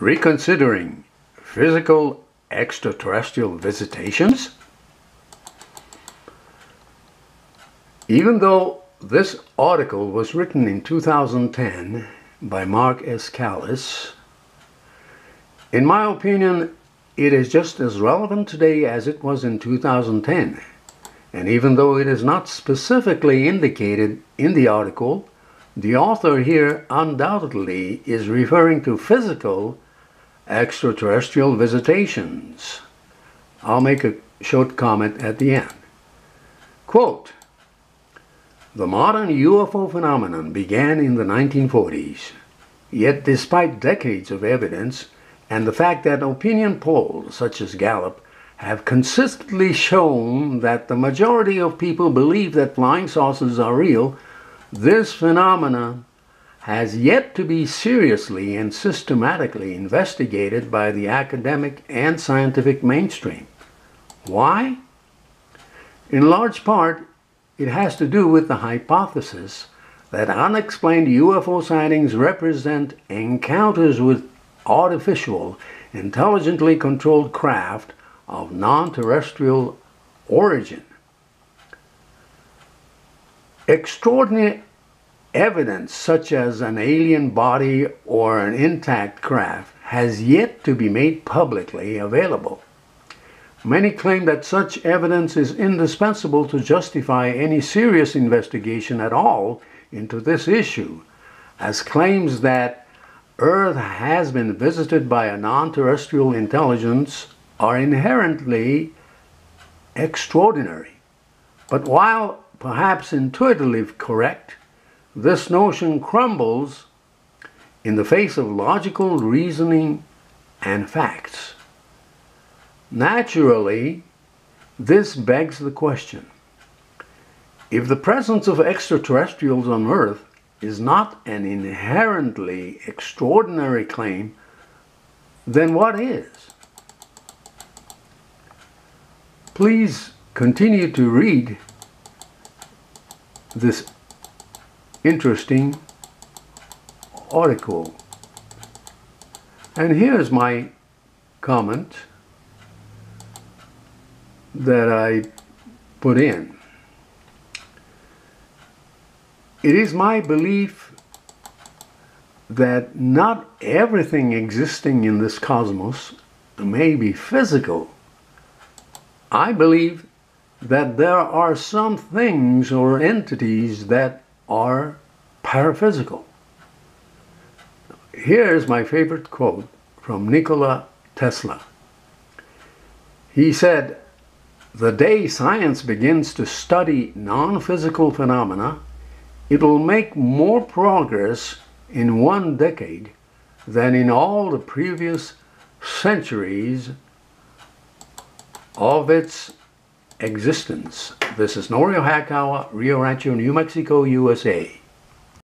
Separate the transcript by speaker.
Speaker 1: Reconsidering physical extraterrestrial visitations? Even though this article was written in 2010 by Mark S. Callis, in my opinion, it is just as relevant today as it was in 2010. And even though it is not specifically indicated in the article, the author here undoubtedly is referring to physical extraterrestrial visitations. I'll make a short comment at the end. Quote, the modern UFO phenomenon began in the 1940s, yet despite decades of evidence and the fact that opinion polls such as Gallup have consistently shown that the majority of people believe that flying saucers are real, this phenomenon has yet to be seriously and systematically investigated by the academic and scientific mainstream. Why? In large part, it has to do with the hypothesis that unexplained UFO sightings represent encounters with artificial, intelligently controlled craft of non-terrestrial origin. Extraordinary evidence such as an alien body or an intact craft has yet to be made publicly available. Many claim that such evidence is indispensable to justify any serious investigation at all into this issue, as claims that Earth has been visited by a non-terrestrial intelligence are inherently extraordinary. But while perhaps intuitively correct, this notion crumbles in the face of logical reasoning and facts. Naturally, this begs the question. If the presence of extraterrestrials on Earth is not an inherently extraordinary claim, then what is? Please continue to read this interesting article. And here's my comment that I put in. It is my belief that not everything existing in this cosmos may be physical. I believe that there are some things or entities that are paraphysical. Here's my favorite quote from Nikola Tesla. He said, The day science begins to study non physical phenomena, it will make more progress in one decade than in all the previous centuries of its existence. This is Norio Hayakawa, Rio Rancho, New Mexico, USA.